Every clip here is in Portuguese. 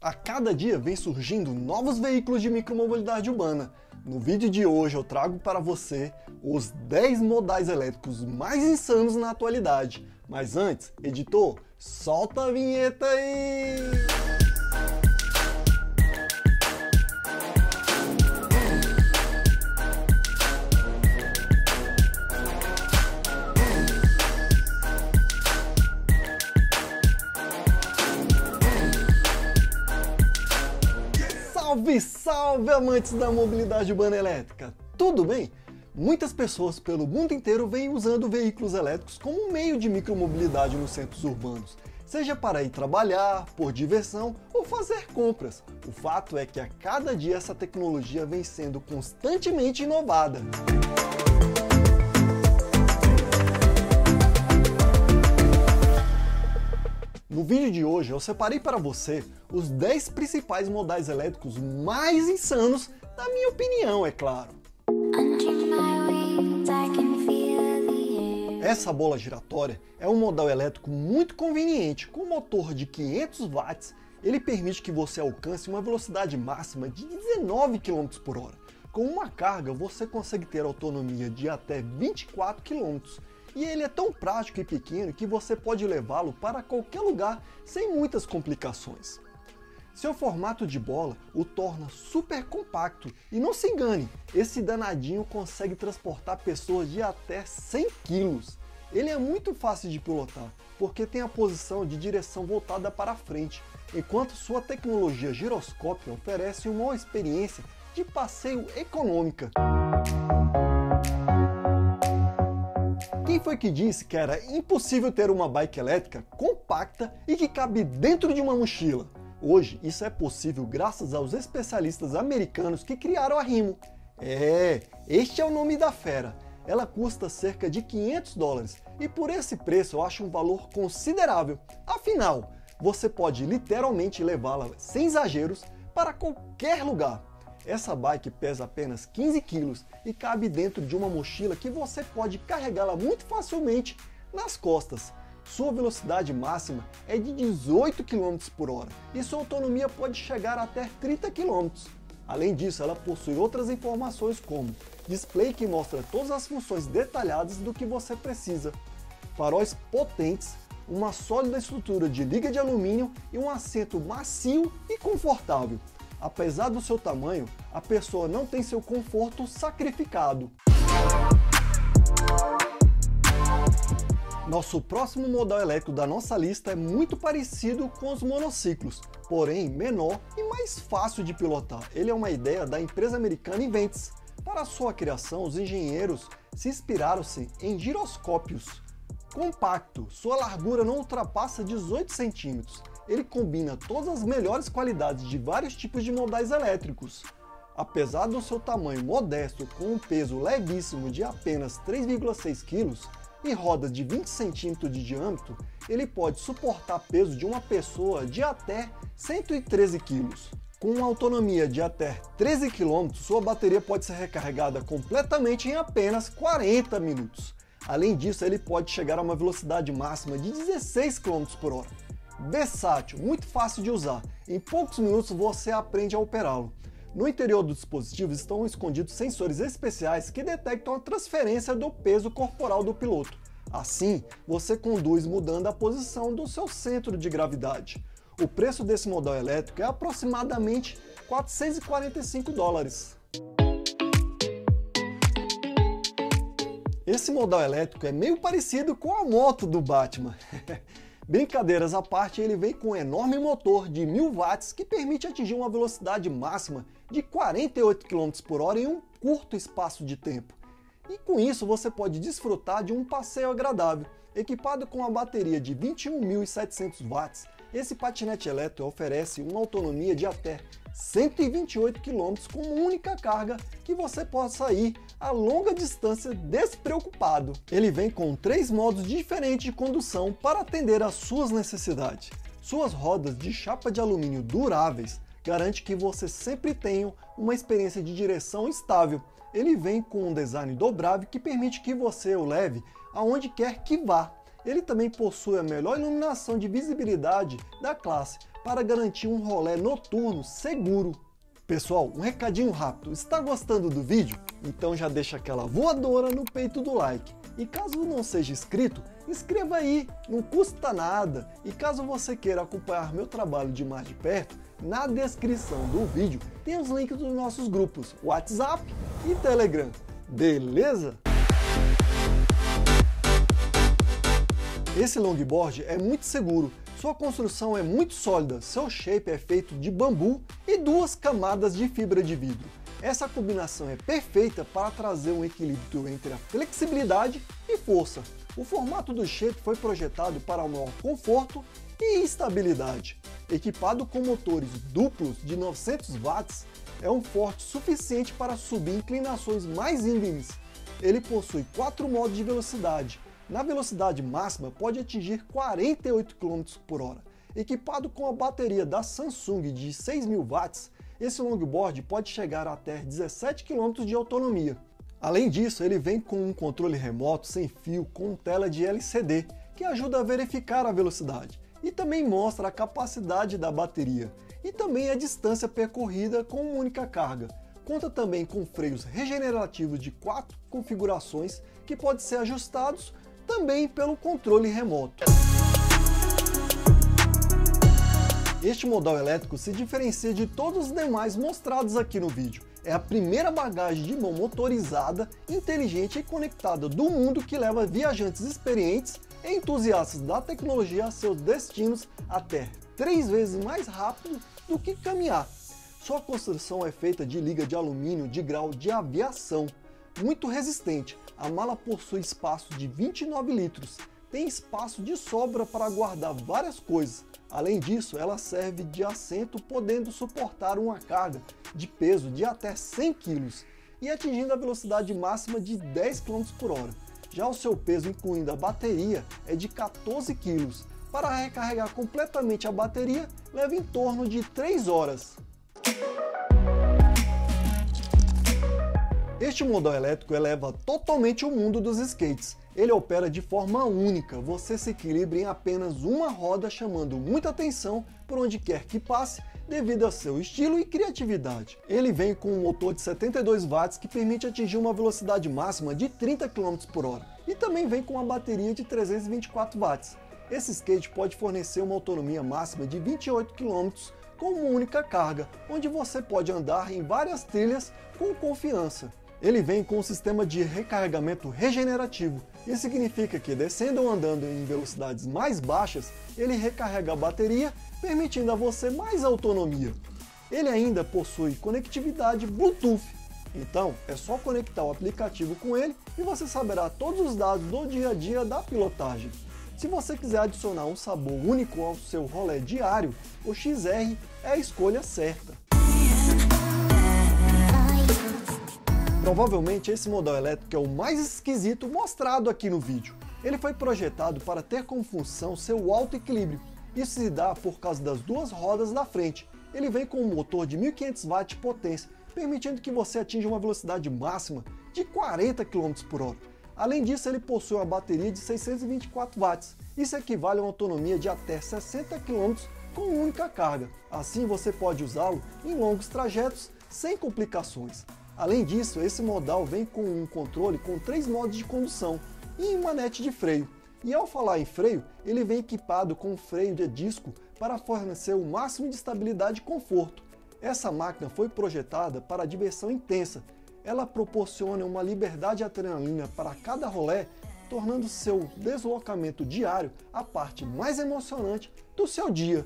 A cada dia vem surgindo novos veículos de micromobilidade urbana. No vídeo de hoje eu trago para você os 10 modais elétricos mais insanos na atualidade. Mas antes, editor, solta a vinheta aí! Salve, salve amantes da mobilidade urbana elétrica! Tudo bem? Muitas pessoas pelo mundo inteiro vêm usando veículos elétricos como meio de micromobilidade nos centros urbanos, seja para ir trabalhar, por diversão ou fazer compras. O fato é que a cada dia essa tecnologia vem sendo constantemente inovada. No vídeo de hoje eu separei para você os 10 principais modais elétricos mais insanos, na minha opinião, é claro. Essa bola giratória é um modal elétrico muito conveniente, com motor de 500 watts, ele permite que você alcance uma velocidade máxima de 19 km por hora. Com uma carga você consegue ter autonomia de até 24 km e ele é tão prático e pequeno que você pode levá-lo para qualquer lugar sem muitas complicações. Seu formato de bola o torna super compacto e não se engane, esse danadinho consegue transportar pessoas de até 100 kg. Ele é muito fácil de pilotar, porque tem a posição de direção voltada para frente, enquanto sua tecnologia giroscópio oferece uma experiência de passeio econômica. Quem foi que disse que era impossível ter uma bike elétrica compacta e que cabe dentro de uma mochila? Hoje isso é possível graças aos especialistas americanos que criaram a Rimo. É, este é o nome da fera. Ela custa cerca de 500 dólares e por esse preço eu acho um valor considerável. Afinal, você pode literalmente levá-la sem exageros para qualquer lugar. Essa bike pesa apenas 15 quilos e cabe dentro de uma mochila que você pode carregá-la muito facilmente nas costas. Sua velocidade máxima é de 18 km por hora e sua autonomia pode chegar até 30 km. Além disso, ela possui outras informações como display que mostra todas as funções detalhadas do que você precisa, faróis potentes, uma sólida estrutura de liga de alumínio e um assento macio e confortável. Apesar do seu tamanho, a pessoa não tem seu conforto sacrificado. Nosso próximo modal elétrico da nossa lista é muito parecido com os monociclos, porém menor e mais fácil de pilotar. Ele é uma ideia da empresa americana Inventes. Para sua criação, os engenheiros se inspiraram-se em giroscópios. Compacto, sua largura não ultrapassa 18 centímetros ele combina todas as melhores qualidades de vários tipos de modais elétricos. Apesar do seu tamanho modesto com um peso levíssimo de apenas 3,6 kg e rodas de 20 cm de diâmetro, ele pode suportar peso de uma pessoa de até 113 kg. Com uma autonomia de até 13 km, sua bateria pode ser recarregada completamente em apenas 40 minutos. Além disso, ele pode chegar a uma velocidade máxima de 16 km por hora versátil, muito fácil de usar. Em poucos minutos você aprende a operá-lo. No interior do dispositivo estão escondidos sensores especiais que detectam a transferência do peso corporal do piloto. Assim, você conduz mudando a posição do seu centro de gravidade. O preço desse modal elétrico é aproximadamente 445 dólares. Esse modal elétrico é meio parecido com a moto do Batman. Brincadeiras à parte, ele vem com um enorme motor de 1000 watts que permite atingir uma velocidade máxima de 48 km por hora em um curto espaço de tempo. E com isso você pode desfrutar de um passeio agradável. Equipado com uma bateria de 21.700 watts, esse patinete elétrico oferece uma autonomia de até 128 km com única carga que você possa ir a longa distância despreocupado. Ele vem com três modos diferentes de condução para atender às suas necessidades. Suas rodas de chapa de alumínio duráveis garante que você sempre tenha uma experiência de direção estável. Ele vem com um design dobrável que permite que você o leve aonde quer que vá Ele também possui a melhor iluminação de visibilidade da classe para garantir um rolê noturno seguro. Pessoal, um recadinho rápido, está gostando do vídeo? Então já deixa aquela voadora no peito do like. E caso não seja inscrito, inscreva aí, não custa nada. E caso você queira acompanhar meu trabalho de mais de perto, na descrição do vídeo tem os links dos nossos grupos WhatsApp e Telegram. Beleza? Esse longboard é muito seguro, sua construção é muito sólida, seu shape é feito de bambu e duas camadas de fibra de vidro. Essa combinação é perfeita para trazer um equilíbrio entre a flexibilidade e força. O formato do shape foi projetado para o maior conforto e estabilidade. Equipado com motores duplos de 900 watts, é um forte suficiente para subir inclinações mais íngremes. Ele possui quatro modos de velocidade, na velocidade máxima pode atingir 48 km por hora. Equipado com a bateria da Samsung de 6.000 watts, esse longboard pode chegar até 17 km de autonomia. Além disso, ele vem com um controle remoto sem fio com tela de LCD, que ajuda a verificar a velocidade e também mostra a capacidade da bateria e também a distância percorrida com uma única carga. Conta também com freios regenerativos de quatro configurações que podem ser ajustados também pelo controle remoto. Este modal elétrico se diferencia de todos os demais mostrados aqui no vídeo. É a primeira bagagem de mão motorizada, inteligente e conectada do mundo que leva viajantes experientes e entusiastas da tecnologia a seus destinos até três vezes mais rápido do que caminhar. Sua construção é feita de liga de alumínio de grau de aviação, muito resistente. A mala possui espaço de 29 litros, tem espaço de sobra para guardar várias coisas. Além disso, ela serve de assento, podendo suportar uma carga de peso de até 100 kg e atingindo a velocidade máxima de 10 km por hora. Já o seu peso, incluindo a bateria, é de 14 kg. Para recarregar completamente a bateria, leva em torno de 3 horas. Este modal elétrico eleva totalmente o mundo dos skates. Ele opera de forma única, você se equilibra em apenas uma roda, chamando muita atenção por onde quer que passe, devido a seu estilo e criatividade. Ele vem com um motor de 72 watts que permite atingir uma velocidade máxima de 30 km por hora, e também vem com uma bateria de 324 watts. Esse skate pode fornecer uma autonomia máxima de 28 km com uma única carga, onde você pode andar em várias trilhas com confiança. Ele vem com um sistema de recarregamento regenerativo. Isso significa que descendo ou andando em velocidades mais baixas, ele recarrega a bateria, permitindo a você mais autonomia. Ele ainda possui conectividade Bluetooth, então é só conectar o aplicativo com ele e você saberá todos os dados do dia a dia da pilotagem. Se você quiser adicionar um sabor único ao seu rolê diário, o XR é a escolha certa. Provavelmente esse modal elétrico é o mais esquisito mostrado aqui no vídeo. Ele foi projetado para ter como função seu alto equilíbrio. Isso se dá por causa das duas rodas da frente. Ele vem com um motor de 1500 watts de potência, permitindo que você atinja uma velocidade máxima de 40 km por hora. Além disso, ele possui uma bateria de 624 watts. Isso equivale a uma autonomia de até 60 km com única carga. Assim você pode usá-lo em longos trajetos sem complicações. Além disso, esse modal vem com um controle com três modos de condução e uma manete de freio. E ao falar em freio, ele vem equipado com um freio de disco para fornecer o máximo de estabilidade e conforto. Essa máquina foi projetada para diversão intensa. Ela proporciona uma liberdade adrenalina para cada rolé, tornando seu deslocamento diário a parte mais emocionante do seu dia.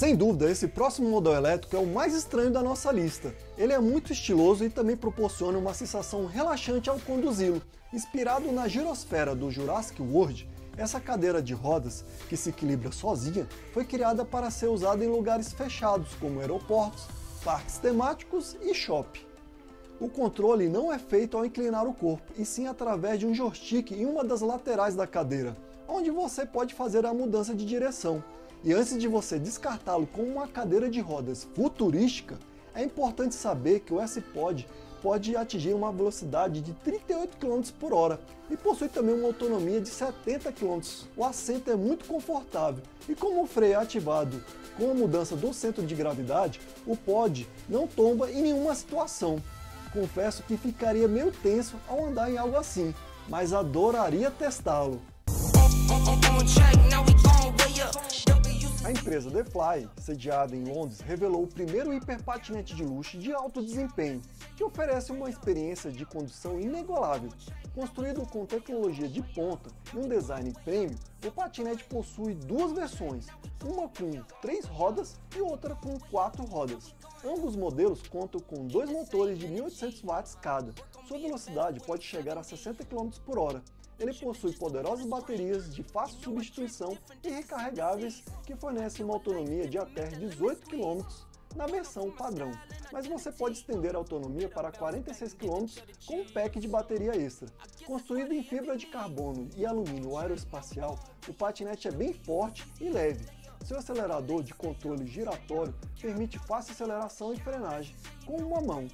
Sem dúvida, esse próximo modal elétrico é o mais estranho da nossa lista. Ele é muito estiloso e também proporciona uma sensação relaxante ao conduzi-lo. Inspirado na girosfera do Jurassic World, essa cadeira de rodas, que se equilibra sozinha, foi criada para ser usada em lugares fechados, como aeroportos, parques temáticos e shopping. O controle não é feito ao inclinar o corpo, e sim através de um joystick em uma das laterais da cadeira, onde você pode fazer a mudança de direção. E antes de você descartá-lo como uma cadeira de rodas futurística, é importante saber que o S-Pod pode atingir uma velocidade de 38 km por hora e possui também uma autonomia de 70 km. O assento é muito confortável e como o freio é ativado com a mudança do centro de gravidade, o pod não tomba em nenhuma situação. Confesso que ficaria meio tenso ao andar em algo assim, mas adoraria testá-lo. A empresa The Fly, sediada em Londres, revelou o primeiro hiperpatinete de luxo de alto desempenho, que oferece uma experiência de condução inigualável. Construído com tecnologia de ponta e um design premium, o patinete possui duas versões, uma com três rodas e outra com quatro rodas. Ambos modelos contam com dois motores de 1.800 watts cada. Sua velocidade pode chegar a 60 km por hora ele possui poderosas baterias de fácil substituição e recarregáveis que fornecem uma autonomia de até 18 km na versão padrão, mas você pode estender a autonomia para 46 km com um pack de bateria extra. Construído em fibra de carbono e alumínio aeroespacial, o patinete é bem forte e leve. Seu acelerador de controle giratório permite fácil aceleração e frenagem com uma mão,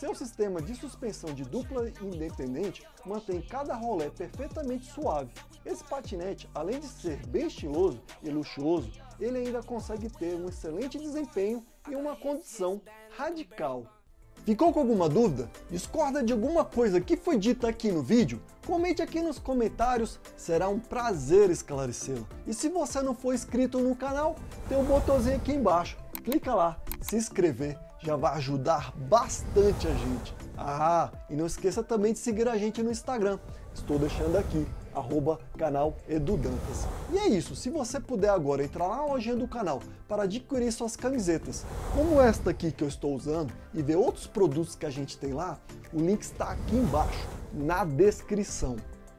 seu sistema de suspensão de dupla independente mantém cada rolé perfeitamente suave. Esse patinete, além de ser bem estiloso e luxuoso, ele ainda consegue ter um excelente desempenho e uma condição radical. Ficou com alguma dúvida? Discorda de alguma coisa que foi dita aqui no vídeo? Comente aqui nos comentários, será um prazer esclarecê-lo. E se você não for inscrito no canal, tem um botãozinho aqui embaixo. Clica lá, se inscrever já vai ajudar bastante a gente. Ah, e não esqueça também de seguir a gente no Instagram. Estou deixando aqui, arroba canal Edudantas. E é isso, se você puder agora entrar na lojinha do canal para adquirir suas camisetas, como esta aqui que eu estou usando, e ver outros produtos que a gente tem lá, o link está aqui embaixo, na descrição.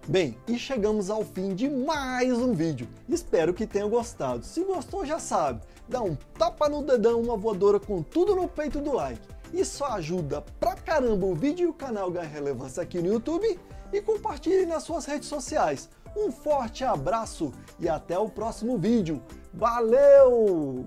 Bem, e chegamos ao fim de mais um vídeo. Espero que tenham gostado. Se gostou, já sabe, dá um tapa no dedão, uma voadora com tudo no peito do like. Isso ajuda pra caramba o vídeo e o canal ganhar relevância aqui no YouTube e compartilhe nas suas redes sociais. Um forte abraço e até o próximo vídeo. Valeu!